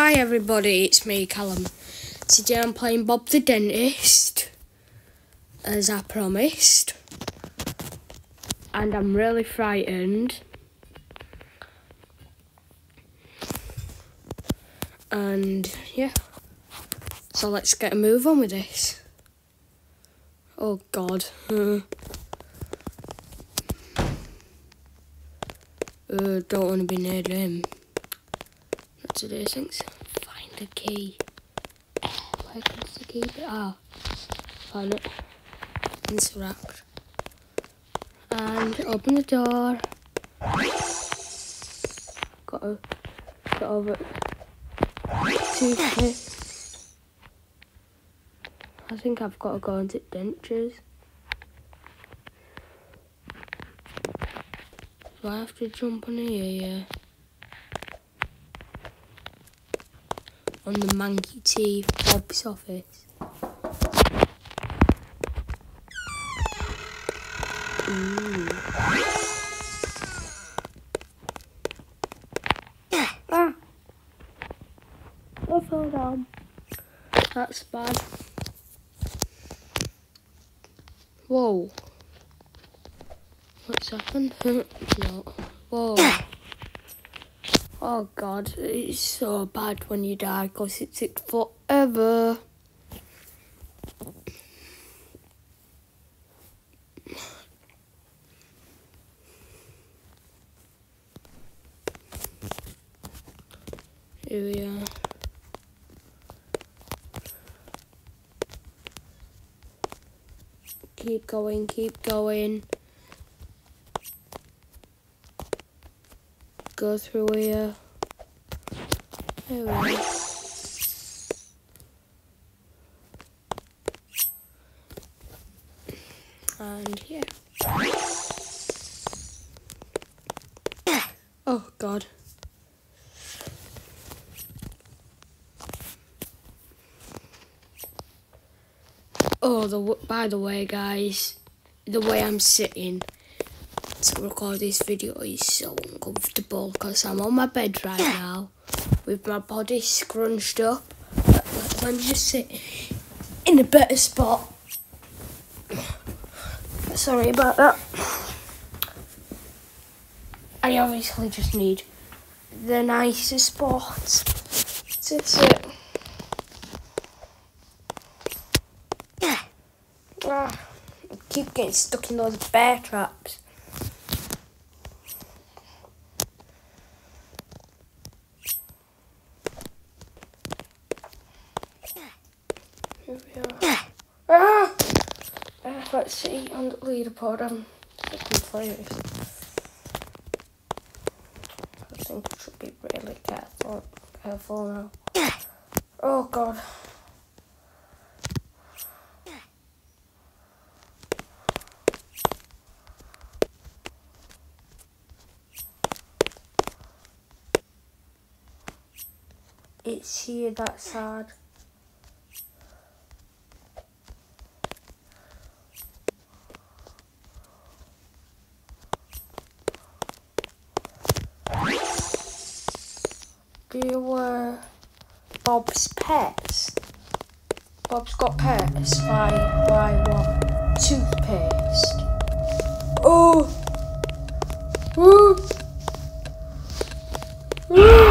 Hi everybody, it's me Callum. Today I'm playing Bob the Dentist, as I promised. And I'm really frightened. And yeah, so let's get a move on with this. Oh god. Uh, don't want to be near him. Not today, things. Find the key. Where can the key? Ah, found it. Interact. And open the door. Got to get over toothpaste. I think I've got to go into dentures. Do I have to jump on here? Yeah. On the Monkey Teeth Bob's office. Ooh. Ah! I fell down. That's bad. Whoa. What's happened? no. Whoa. Oh god, it's so bad when you die because it's it forever. Here we are. Keep going, keep going. Go through here. There we are. And yeah. Oh god. Oh, the by the way, guys, the way I'm sitting to record this video is so uncomfortable because I'm on my bed right now with my body scrunched up. Let, me just sit in a better spot. Sorry about that. I obviously just need the nicest spot to sit. Ah, I keep getting stuck in those bear traps. Here we are. Ah! Uh, let's see on the leaderboard. I'm second place. I think I should be really careful. Careful now. Oh god. It's here, that sad. Bob's pets? Bob's got pets. Why? Why what? Toothpaste. Oh. Ooh. Ooh.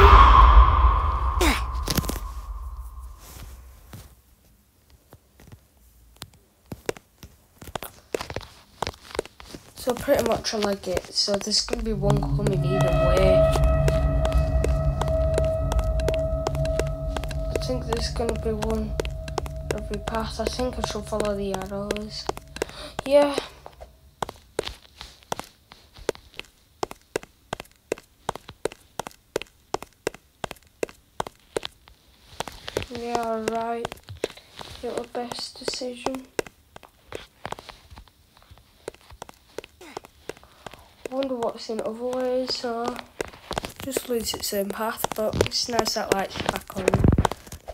So pretty much I like it. So there's gonna be one coming either way. Think there's gonna be one every path. I think I should follow the arrows. Yeah. Yeah, alright. Your best decision. wonder what's in other ways, so just lose its own path, but it's nice that light's back on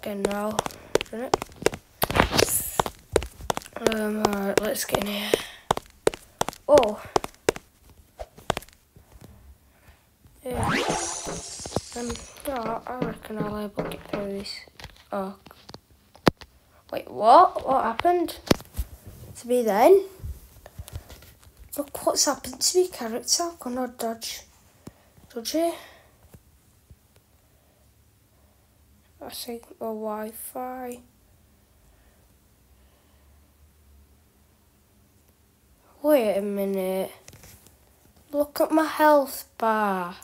again now, isn't it? Um, alright, let's get in here. Oh! Yeah. Um, no, I reckon I'll able to get through this. Oh. Wait, what? What happened? To me then? Look what's happened to me character. I'm gonna dodge. Dodge it. I think my Wi-Fi. Wait a minute. Look at my health bar.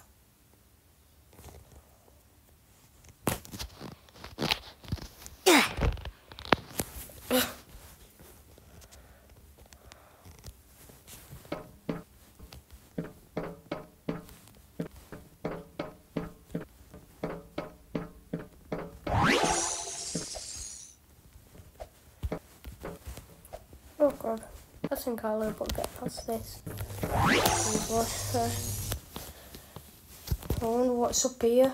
I think I'll able to get past this. I wonder what's up here.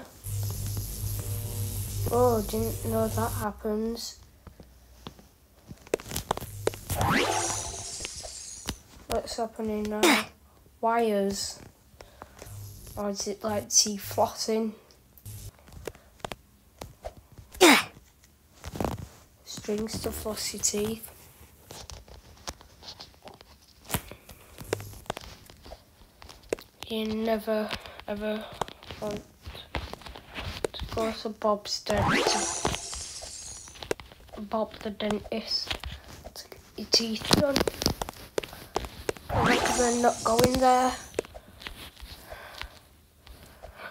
Oh, didn't know that happens. What's happening now? Wires. Or is it like teeth flossing? Strings to floss your teeth. You never ever want to go to Bob's dentist. Bob the dentist to get your teeth done. I recommend not going there.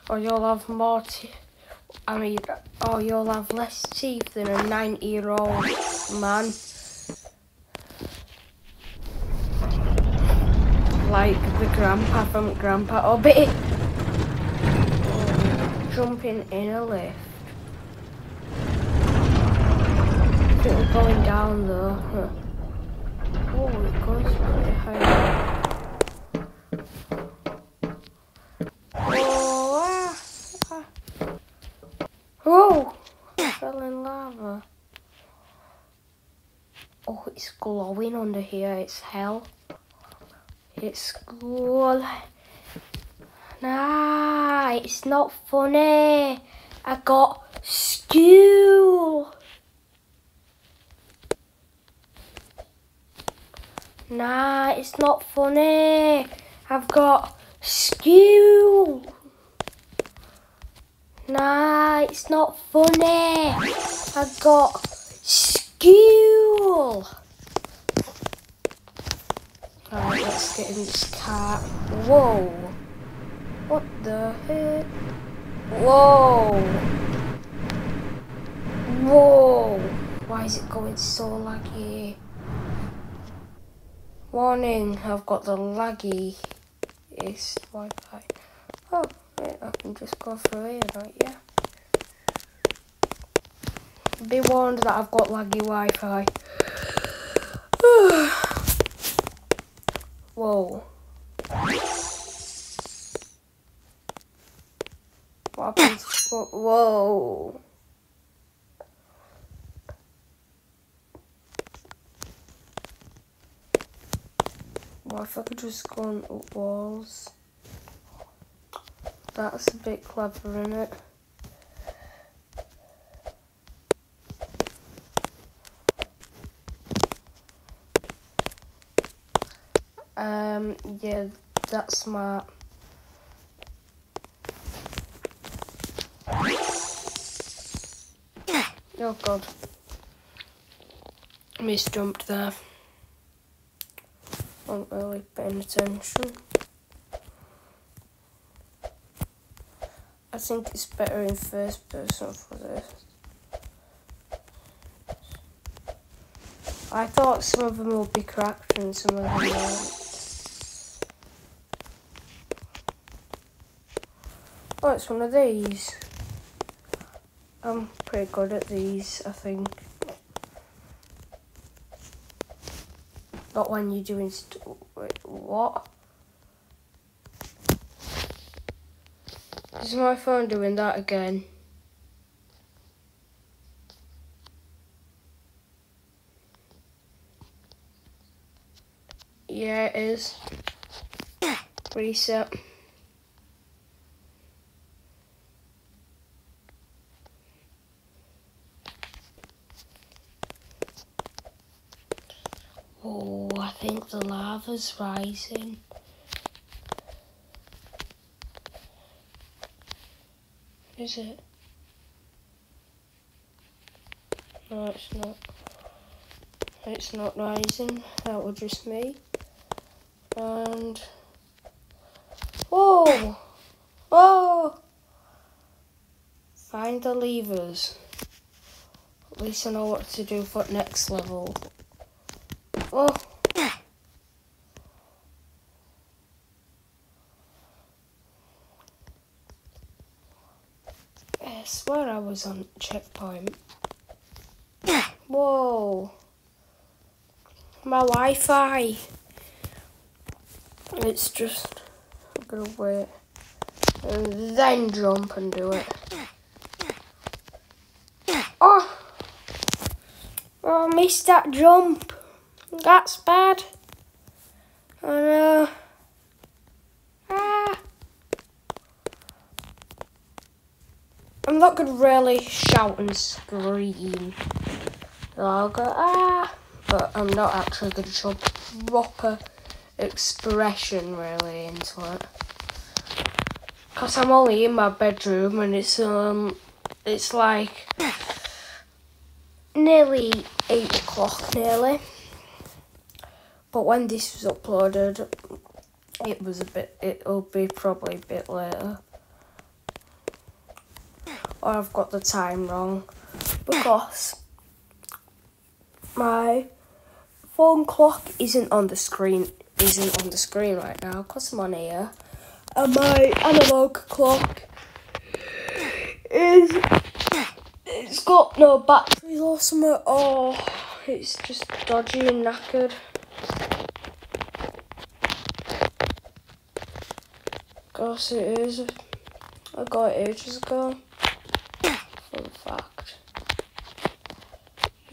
Or you'll have more teeth. I mean, or you'll have less teeth than a 90 year old man. like the grandpa from Grandpa Obby. Jumping in a lift. It's going down though. Oh, it goes pretty high. Oh, ah, ah. oh, I fell in lava. Oh, it's glowing under here. It's hell. It's school. Nah, it's not funny. I got school. Nah, it's not funny. I've got school. Nah, it's not funny. I've got school. Right, let's get in this car. Whoa. What the heck? Whoa. Whoa. Why is it going so laggy? Warning, I've got the laggy is Wi-Fi. Oh, wait, I can just go through here, right? Yeah. Be warned that I've got laggy Wi-Fi. Whoa. What happens? Whoa. What if I could just go on up walls? That's a bit clever, isn't it? Um, yeah, that's smart. Oh god. Misjumped there. Wasn't really paying attention. I think it's better in first person for this. I thought some of them would be cracked and some of them weren't. Oh, it's one of these. I'm pretty good at these, I think. Not when you're doing wait, what? Is my phone doing that again? Yeah, it is. Reset. Oh, I think the lava's rising. Is it? No, it's not. It's not rising. That was just me. And... Whoa! Whoa! Find the levers. At least I know what to do for next level. Oh! I swear I was on checkpoint. Whoa. My Wi-Fi. It's just, I'm gonna wait. And then jump and do it. Oh! Oh, I missed that jump. That's bad. Oh uh, no. Not gonna really shout and scream. I'll go ah, but I'm not actually gonna show proper expression really into it. Cause I'm only in my bedroom and it's um, it's like nearly eight o'clock nearly. But when this was uploaded, it was a bit. It'll be probably a bit later or I've got the time wrong. Because my phone clock isn't on the screen isn't on the screen right now because I'm on here. And my analog clock is it's got no battery or something. Oh it's just dodgy and knackered. Gosh, it is. I got it ages ago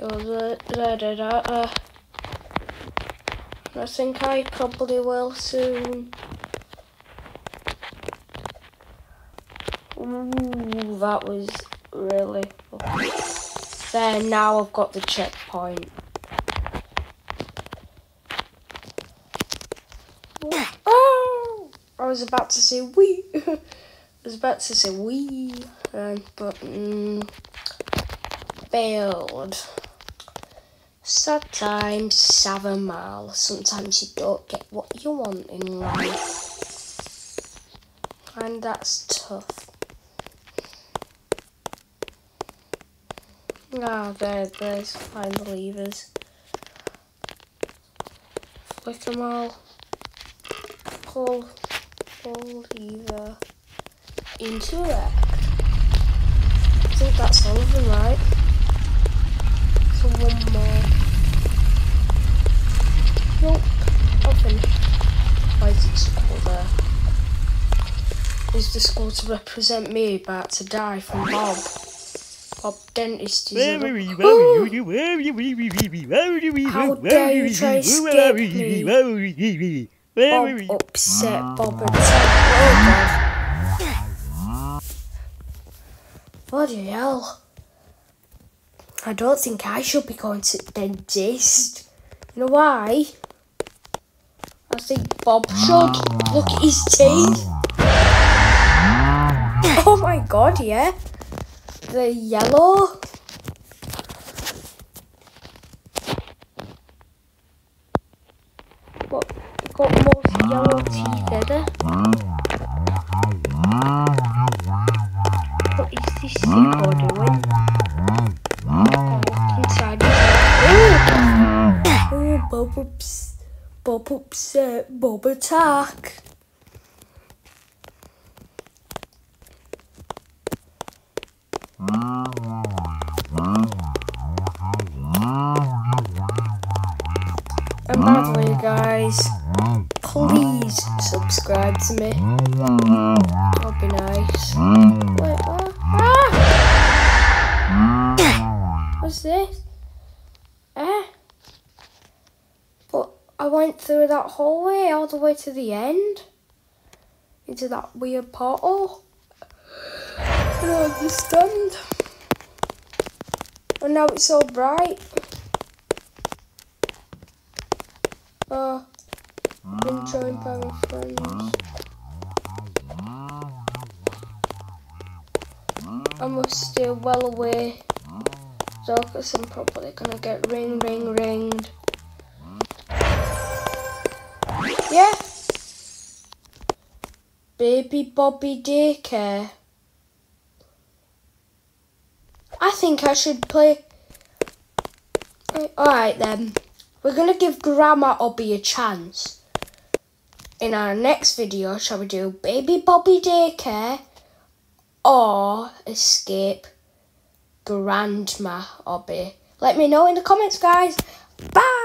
Da, da, da, uh, I think I probably will soon. Ooh, that was really There, now I've got the checkpoint. Oh, I was about to say we. I was about to say we um, but mm, failed. Sometimes seven miles. Sometimes you don't get what you want in life, and that's tough. Ah, oh, there, there's find the levers. Flick them all. Pull, pull lever into it think that's all of them, right? So one more. Nope. Why is it there? Is the skull to represent me about to die from Bob? Bob Dentist is How dare you try escape me? Bob upset Bob and said, oh God. Bloody hell. I don't think I should be going to the dentist. You know why? I think Bob should. Look at his teeth. Oh my god, yeah. The yellow. What? Got more yellow teeth, upset. Bob attack. And by the way, guys, please subscribe to me. That'd be nice. Wait, what? Ah! What's this? Eh? But I went through that hallway all the way to the end. Into that weird portal. I don't understand. And now it's so bright. Uh, By my friends. I must stay well away. So, because I'm probably gonna get ring, ring, ringed. Yeah. Baby Bobby Daycare. I think I should play. Alright then. We're gonna give Grandma Obby a chance. In our next video, shall we do Baby Bobby Daycare or Escape Grandma Obby? Let me know in the comments, guys. Bye!